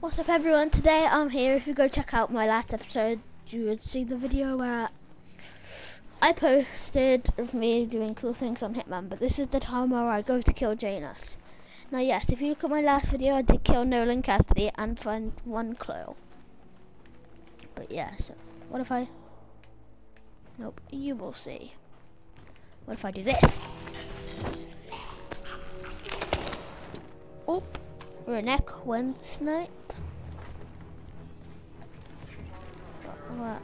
What's up everyone? Today I'm here. If you go check out my last episode, you would see the video where I posted of me doing cool things on Hitman, but this is the time where I go to kill Janus. Now yes, if you look at my last video, I did kill Nolan Cassidy and find one clue. But yeah, so what if I... Nope, you will see. What if I do this? Oh, neck wind snipe. What?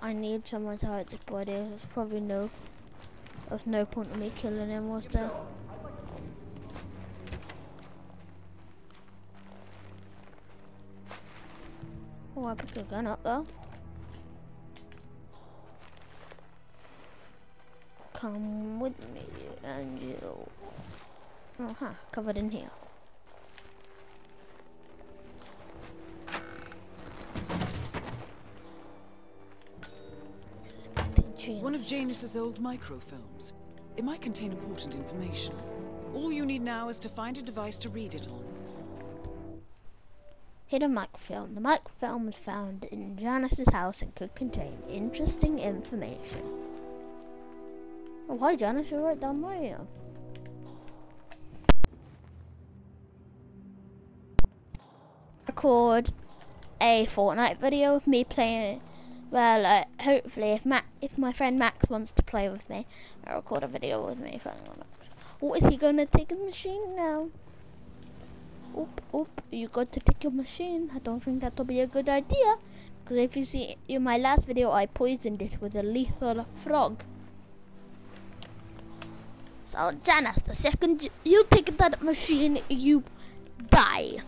I need someone to hide this body. There's probably no, there's no point in me killing him, was there? Oh, I picked a gun up though. Come with me, you. Uh huh, covered in here. Of Janus's old microfilms. It might contain important information. All you need now is to find a device to read it on. Hidden microfilm. The microfilm was found in Janus's house and could contain interesting information. Oh, hi Janus, you're right down there. Record a Fortnite video of me playing well, uh, hopefully, if Matt, if my friend Max wants to play with me, I'll record a video with me Max. Oh, is he gonna take his machine now? Oop, oop, you got to take your machine. I don't think that'll be a good idea. Because if you see in my last video, I poisoned it with a lethal frog. So, Janus, the second you take that machine, you die.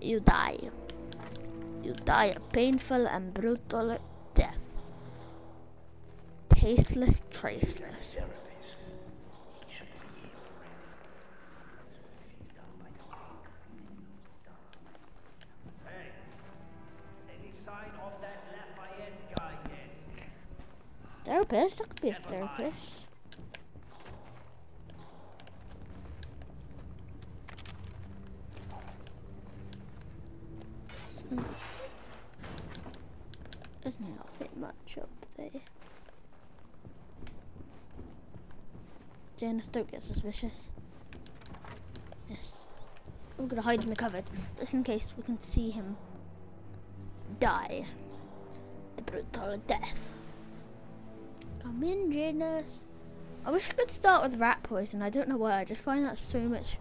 You die you die a painful and brutal death. Tasteless, traceless. Therapist? I could be a therapist. Much up there. Janus, don't get suspicious. Yes. I'm gonna hide in the cupboard, just in case we can see him die. The brutal death. Come in, Janus. I wish I could start with rat poison. I don't know why. I just find that so much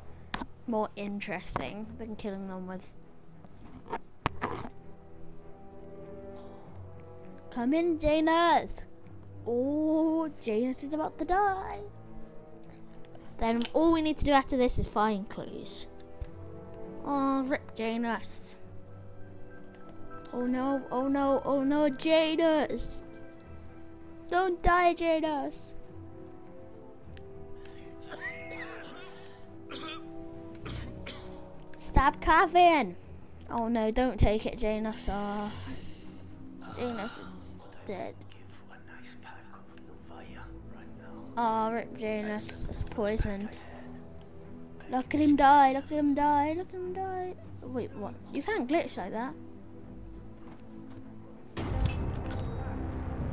more interesting than killing them with Come in, Janus. Oh, Janus is about to die. Then all we need to do after this is find clues. Oh, rip Janus. Oh no, oh no, oh no, Janus. Don't die, Janus. Stop coughing. Oh no, don't take it, Janus. Oh, Janus dead. Oh, ah, Rip Janus is poisoned. Look at him die, look at him die, look at him die. Wait, what? You can't glitch like that.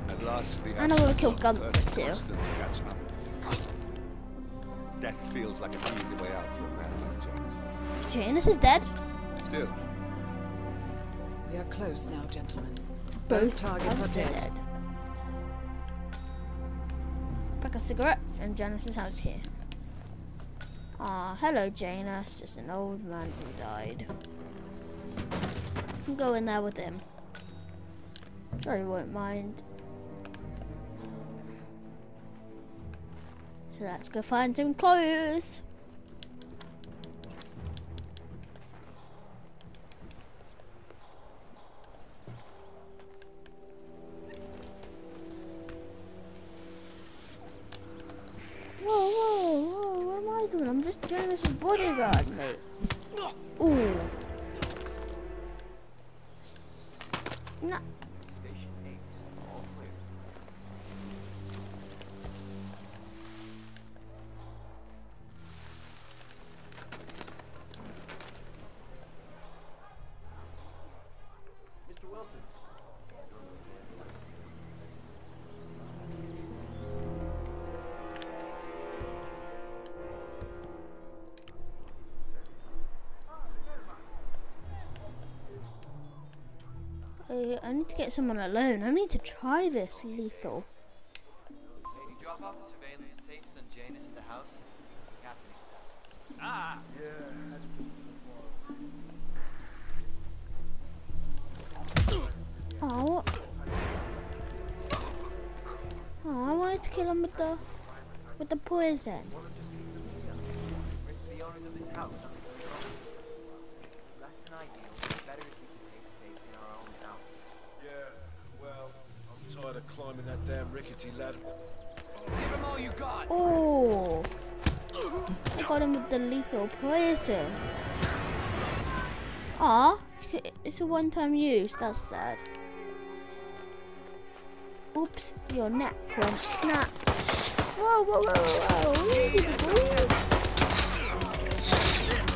At last, the and I will kill Gunther too. Death feels like an easy way out for a man like Janus. Janus is dead? Still. We are close now, gentlemen. Both targets are dead. dead. Pack of cigarettes and Janus's house here. Ah, hello Janus, just an old man who died. can go in there with him. Sure he won't mind. So let's go find some clothes. Uh, I need to get someone alone. I need to try this lethal. Lady, drop off the surveillance tapes on Janus at the house. Captain. Ah! Oh. Oh, I wanted to kill him with the with the poison. Tired of climbing that damn rickety ladder. Give him all you got! Oh. I got him with the lethal poison. Ah, it's a one-time use. That's sad. Oops, your neck went snap. Whoa, whoa, whoa, whoa! Easy, boy.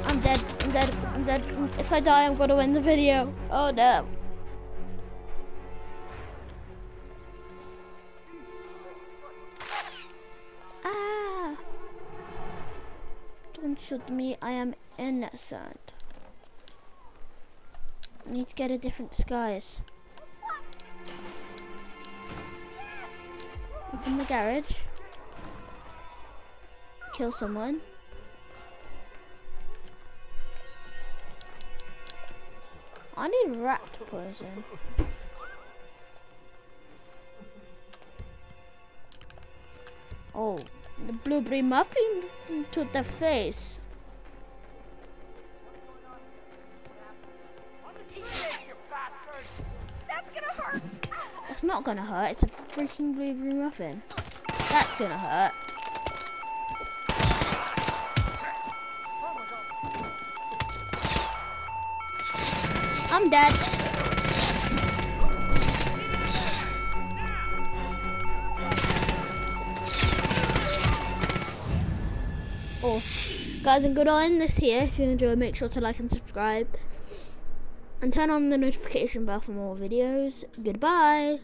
I'm dead. I'm dead. I'm dead. If I die, I'm gonna win the video. Oh no. Shoot me. I am innocent. I need to get a different disguise. Open the garage. Kill someone. I need rat poison. Oh, the blueberry muffin to the face. That's not gonna hurt. It's a freaking blueberry muffin. That's gonna hurt. I'm dead. Guys, I'm gonna end this here. If you enjoyed, make sure to like and subscribe. And turn on the notification bell for more videos. Goodbye.